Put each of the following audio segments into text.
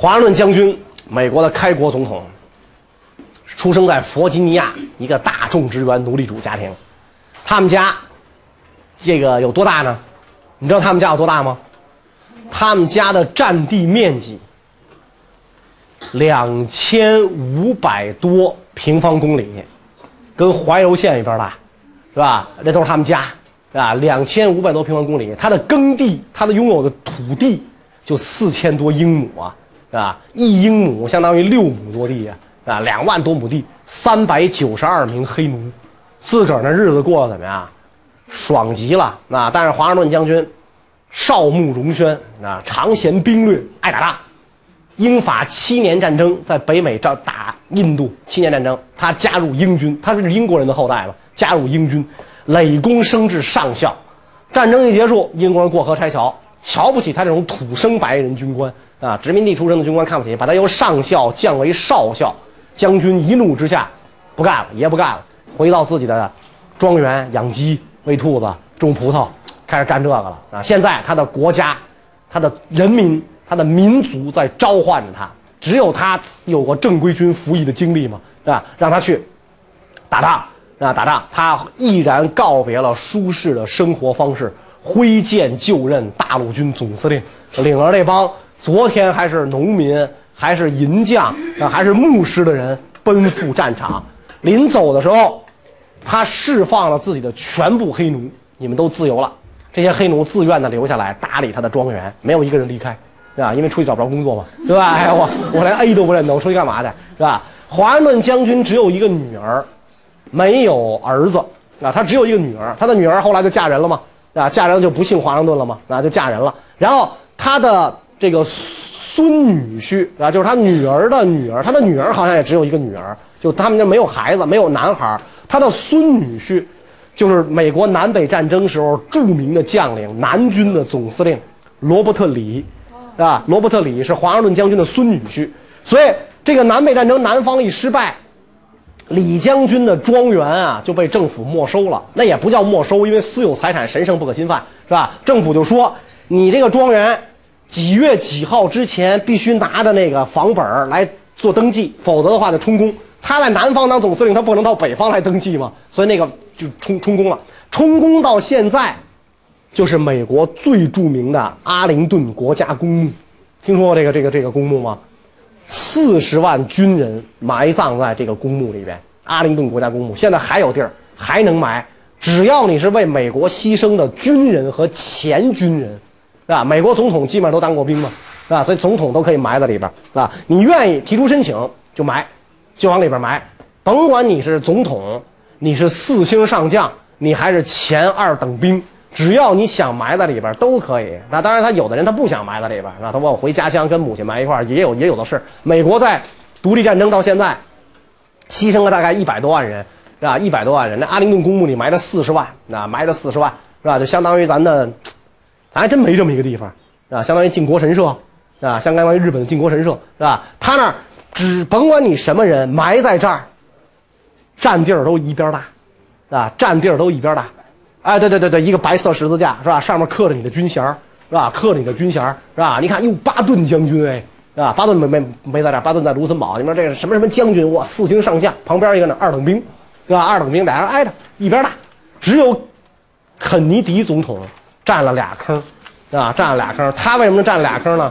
华盛顿将军，美国的开国总统，出生在弗吉尼亚一个大种植园奴隶主家庭。他们家这个有多大呢？你知道他们家有多大吗？他们家的占地面积两千五百多平方公里，跟怀柔县一边大，是吧？这都是他们家，是吧？两千五百多平方公里，他的耕地，他的拥有的土地就四千多英亩啊，啊？一英亩相当于六亩多地呀，啊，两万多亩地，三百九十二名黑奴，自个儿那日子过得怎么样？爽极了，那但是华盛顿将军。少慕荣宣啊，常贤兵略，爱打仗。英法七年战争在北美这打印度七年战争，他加入英军，他是英国人的后代嘛，加入英军，累功升至上校。战争一结束，英国人过河拆桥，瞧不起他这种土生白人军官啊，殖民地出身的军官看不起，把他由上校降为少校。将军一怒之下，不干了，爷不干了，回到自己的庄园养鸡、喂兔子、种葡萄。开始干这个了啊！现在他的国家、他的人民、他的民族在召唤着他，只有他有过正规军服役的经历嘛，是吧？让他去打仗啊，打仗！他毅然告别了舒适的生活方式，挥剑就任大陆军总司令，领着这帮昨天还是农民、还是银匠啊、还是牧师的人奔赴战场。临走的时候，他释放了自己的全部黑奴，你们都自由了。这些黑奴自愿的留下来打理他的庄园，没有一个人离开，是吧？因为出去找不着工作嘛，对吧？哎，我我连 A 都不认得，我出去干嘛去，是吧？华盛顿将军只有一个女儿，没有儿子啊，他只有一个女儿，他的女儿后来就嫁人了嘛，啊，嫁人就不姓华盛顿了嘛，啊，就嫁人了。然后他的这个孙女婿啊，就是他女儿的女儿，他的女儿好像也只有一个女儿，就他们家没有孩子，没有男孩，他的孙女婿。就是美国南北战争时候著名的将领，南军的总司令罗伯特李，啊，罗伯特李是华盛顿将军的孙女婿，所以这个南北战争南方一失败，李将军的庄园啊就被政府没收了。那也不叫没收，因为私有财产神圣不可侵犯，是吧？政府就说你这个庄园几月几号之前必须拿着那个房本来做登记，否则的话就充公。他在南方当总司令，他不能到北方来登记吗？所以那个就充充公了。充公到现在，就是美国最著名的阿灵顿国家公墓。听说过这个这个这个公墓吗？四十万军人埋葬在这个公墓里边。阿灵顿国家公墓现在还有地儿，还能埋。只要你是为美国牺牲的军人和前军人，是吧？美国总统基本上都当过兵嘛，是吧？所以总统都可以埋在里边，是吧？你愿意提出申请就埋。就往里边埋，甭管你是总统，你是四星上将，你还是前二等兵，只要你想埋在里边都可以。那当然，他有的人他不想埋在里边，那他我回家乡跟母亲埋一块儿也有也有的是。美国在独立战争到现在，牺牲了大概一百多万人，是吧？一百多万人，那阿灵顿公墓里埋了四十万，那埋了四十万，是吧？就相当于咱的，还真没这么一个地方，是吧？相当于靖国神社，是吧？相当于日本的靖国神社，是吧？他那儿。只甭管你什么人埋在这儿，占地儿都一边大，啊，占地儿都一边大，哎，对对对对，一个白色十字架是吧？上面刻着你的军衔是吧？刻着你的军衔是吧？你看，哟，巴顿将军哎，啊？巴顿没没没在这儿，巴顿在卢森堡。你说这个什么什么将军？哇，四星上将，旁边一个呢，二等兵，是吧？二等兵俩人挨着一边大，只有肯尼迪总统占了俩坑，是吧？占了俩坑，他为什么能占俩坑呢？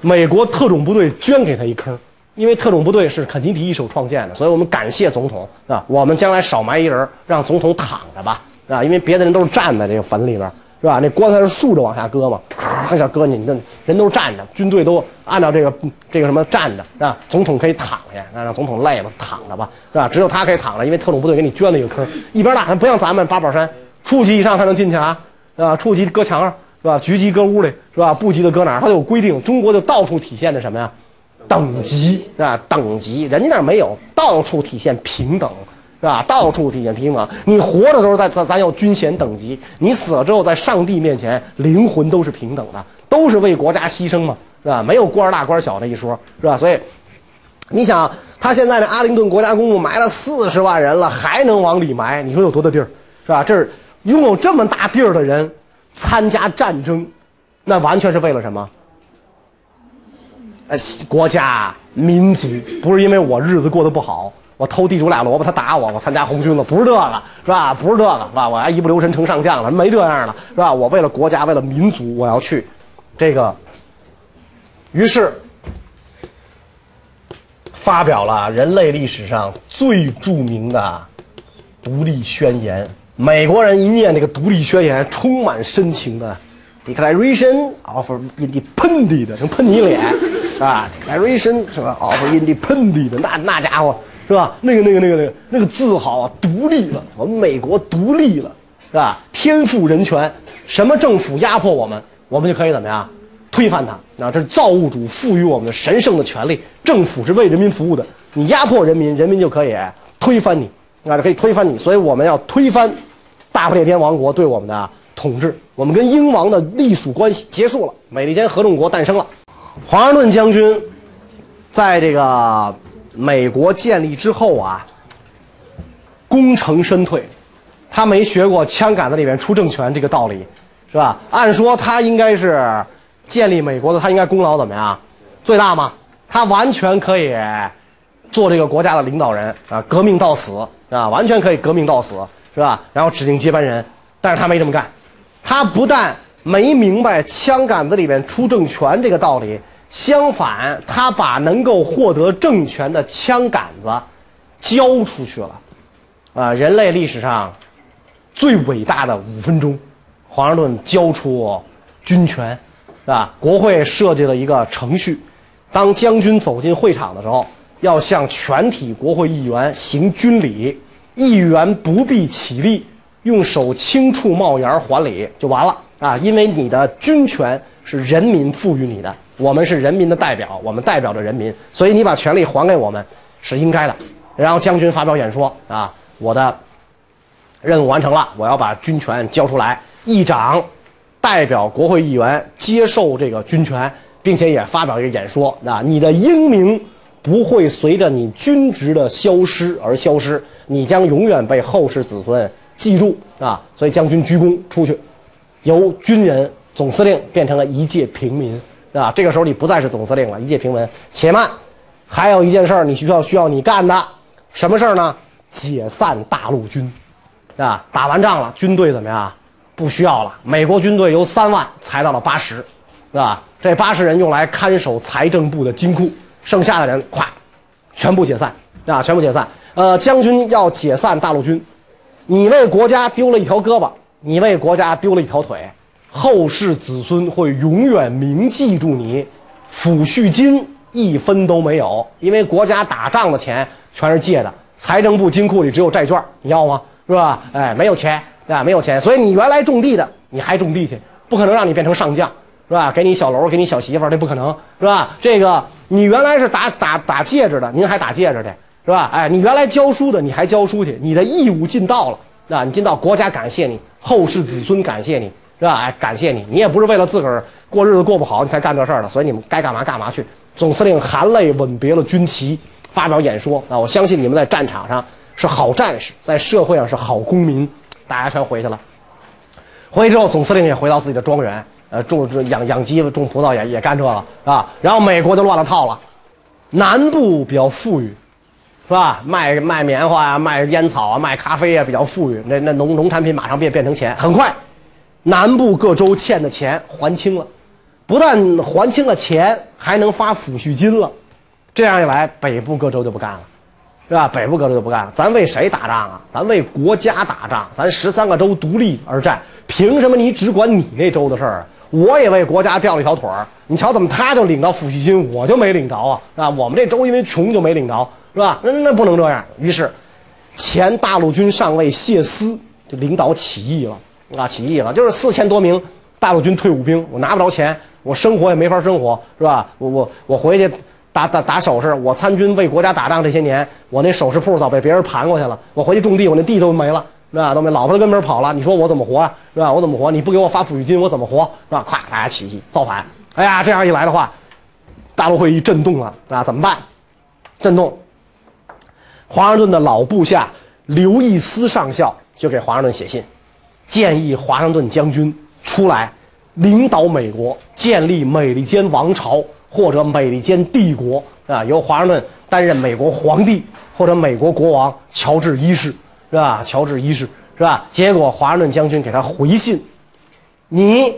美国特种部队捐给他一坑。因为特种部队是肯尼迪一手创建的，所以我们感谢总统啊！我们将来少埋一人，让总统躺着吧，啊！因为别的人都是站在这个坟里边，是吧？那棺材是竖着往下搁嘛，往下搁你，那人都站着，军队都按照这个这个什么站着，是吧？总统可以躺下，那让总统累了躺着吧，是吧？只有他可以躺着，因为特种部队给你捐了一个坑，一边大，他不像咱们八宝山，初级以上才能进去啊，啊，处级搁墙上是吧？局级搁屋里是吧？部级的搁哪儿？他有规定，中国就到处体现的什么呀？等级啊？等级，人家那儿没有，到处体现平等，是吧？到处体现平等。你活的时候在咱咱有军衔等级，你死了之后在上帝面前灵魂都是平等的，都是为国家牺牲嘛，是吧？没有官大官小这一说，是吧？所以，你想他现在的阿灵顿国家公墓埋了四十万人了，还能往里埋？你说有多大地儿，是吧？这是拥有这么大地儿的人参加战争，那完全是为了什么？呃国家民族，不是因为我日子过得不好，我偷地主俩萝卜，他打我，我参加红军了，不是这个，是吧？不是这个，是吧？我还一不留神成上将了，没这样的，是吧？我为了国家，为了民族，我要去，这个，于是发表了人类历史上最著名的独立宣言。美国人一念这个独立宣言，充满深情的 Declaration of Independence，能喷你脸啊？Declaration 是吧？of Independence，那那家伙是吧？那个那个那个那个那个自豪啊，独立了，我们美国独立了，是吧？天赋人权，什么政府压迫我们，我们就可以怎么样？推翻它啊！这是造物主赋予我们的神圣的权利，政府是为人民服务的，你压迫人民，人民就可以推翻你。那就可以推翻你，所以我们要推翻大不列颠王国对我们的统治。我们跟英王的隶属关系结束了，美利坚合众国诞生了。华盛顿将军在这个美国建立之后啊，功成身退，他没学过枪杆子里面出政权这个道理，是吧？按说他应该是建立美国的，他应该功劳怎么样？最大吗？他完全可以做这个国家的领导人啊，革命到死。啊，完全可以革命到死，是吧？然后指定接班人，但是他没这么干，他不但没明白枪杆子里面出政权这个道理，相反，他把能够获得政权的枪杆子交出去了。啊，人类历史上最伟大的五分钟，华盛顿交出军权，是吧？国会设计了一个程序，当将军走进会场的时候。要向全体国会议员行军礼，议员不必起立，用手轻触帽檐还礼就完了啊！因为你的军权是人民赋予你的，我们是人民的代表，我们代表着人民，所以你把权力还给我们是应该的。然后将军发表演说啊，我的任务完成了，我要把军权交出来。议长代表国会议员接受这个军权，并且也发表一个演说啊，你的英明。不会随着你军职的消失而消失，你将永远被后世子孙记住啊！所以将军鞠躬出去，由军人总司令变成了一介平民，啊，这个时候你不再是总司令了，一介平民。且慢，还有一件事儿你需要需要你干的，什么事儿呢？解散大陆军，啊，打完仗了，军队怎么样？不需要了。美国军队由三万裁到了八十，是吧？这八十人用来看守财政部的金库。剩下的人，咵，全部解散啊！全部解散。呃，将军要解散大陆军，你为国家丢了一条胳膊，你为国家丢了一条腿，后世子孙会永远铭记住你。抚恤金一分都没有，因为国家打仗的钱全是借的，财政部金库里只有债券，你要吗？是吧？哎，没有钱，对吧？没有钱，所以你原来种地的，你还种地去，不可能让你变成上将，是吧？给你小楼，给你小媳妇，这不可能，是吧？这个。你原来是打打打戒指的，您还打戒指去，是吧？哎，你原来教书的，你还教书去，你的义务尽到了，啊，你尽到，国家感谢你，后世子孙感谢你，是吧？哎，感谢你，你也不是为了自个儿过日子过不好你才干这事儿的，所以你们该干嘛干嘛去。总司令含泪吻别了军旗，发表演说啊，我相信你们在战场上是好战士，在社会上是好公民，大家全回去了。回去之后，总司令也回到自己的庄园。呃，种这养养鸡种葡萄也也干这个啊，然后美国就乱了套了。南部比较富裕，是吧？卖卖棉花呀，卖烟草啊，卖咖啡啊，比较富裕。那那农农产品马上变变成钱，很快，南部各州欠的钱还清了，不但还清了钱，还能发抚恤金了。这样一来，北部各州就不干了，是吧？北部各州就不干了。咱为谁打仗啊？咱为国家打仗，咱十三个州独立而战，凭什么你只管你那州的事儿？我也为国家掉了一条腿儿，你瞧怎么他就领到抚恤金，我就没领着啊？啊，我们这州因为穷就没领着，是吧？那那不能这样。于是，前大陆军上尉谢斯就领导起义了，啊，起义了，就是四千多名大陆军退伍兵，我拿不着钱，我生活也没法生活，是吧？我我我回去打打打首饰，我参军为国家打仗这些年，我那首饰铺早被别人盘过去了，我回去种地，我那地都没了。是吧？都没老婆都跟别人跑了，你说我怎么活啊？是吧？我怎么活？你不给我发抚恤金，我怎么活？是吧？咵，大家起义造反。哎呀，这样一来的话，大陆会议震动了啊！怎么办？震动。华盛顿的老部下刘易斯上校就给华盛顿写信，建议华盛顿将军出来领导美国建立美利坚王朝，或者美利坚帝国啊，由华盛顿担任美国皇帝或者美国国王乔治一世，是吧？乔治一世是吧？结果华盛顿将军给他回信，你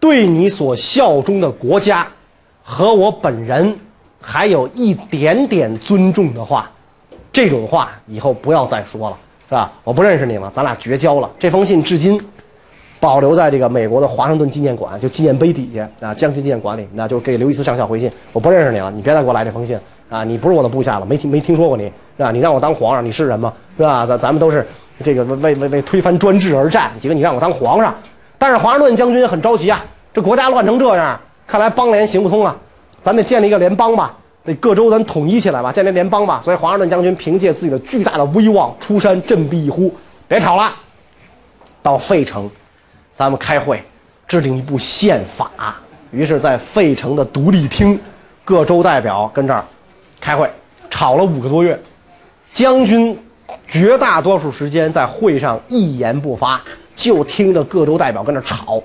对你所效忠的国家和我本人还有一点点尊重的话，这种话以后不要再说了，是吧？我不认识你了，咱俩绝交了。这封信至今。保留在这个美国的华盛顿纪念馆，就纪念碑底下啊，将军纪念馆里，那就给刘易斯上校回信，我不认识你了，你别再给我来这封信啊，你不是我的部下了，没听没听说过你，是吧？你让我当皇上，你是人吗？是吧？咱咱们都是这个为为为推翻专制而战，结果你让我当皇上，但是华盛顿将军很着急啊，这国家乱成这样，看来邦联行不通啊，咱得建立一个联邦吧，得各州咱统一起来吧，建立联邦吧，所以华盛顿将军凭借自己的巨大的威望出山振臂一呼，别吵了，到费城。咱们开会，制定一部宪法。于是，在费城的独立厅，各州代表跟这儿开会，吵了五个多月。将军绝大多数时间在会上一言不发，就听着各州代表跟那吵。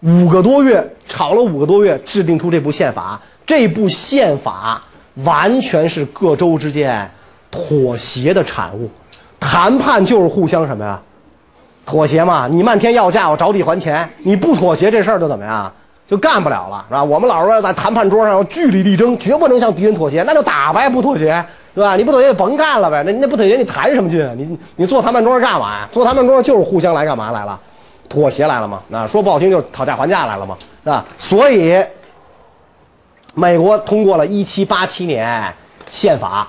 五个多月，吵了五个多月，制定出这部宪法。这部宪法完全是各州之间妥协的产物，谈判就是互相什么呀？妥协嘛，你漫天要价，我着地还钱。你不妥协，这事儿就怎么样？就干不了了，是吧？我们老说在谈判桌上要据理力争，绝不能向敌人妥协，那就打呗，不妥协，对吧？你不妥协，甭干了呗。那那不妥协，你谈什么劲啊？你你坐谈判桌上干嘛呀？坐谈判桌上就是互相来干嘛来了？妥协来了嘛？那说不好听就是讨价还价来了嘛，是吧？所以，美国通过了1787年宪法。